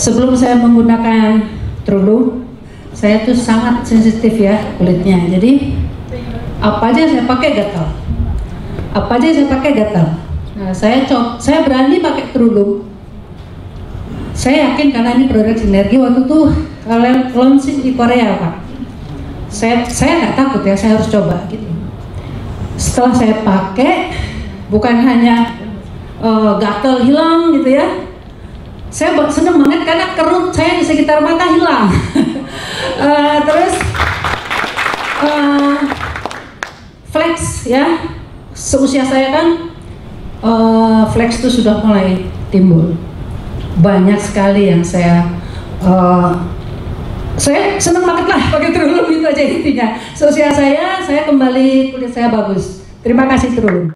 sebelum saya menggunakan Trulu, saya tuh sangat sensitif ya kulitnya. Jadi apa aja saya pakai gatal. Apa aja saya pakai gatal. Nah, saya cok, saya berani pakai Trulu. Saya yakin karena ini produk sinergi waktu itu kalian launching di Korea pak. Saya saya nggak takut ya, saya harus coba gitu. Setelah saya pakai, bukan hanya uh, gatal hilang gitu ya, saya seneng banget karena kerut saya di sekitar mata hilang. Uh, terus uh, flex ya. Seusia saya kan uh, flex itu sudah mulai timbul. Banyak sekali yang saya uh, saya seneng banget lah pakai terulung itu aja intinya. Seusia saya saya kembali kulit saya bagus. Terima kasih terulung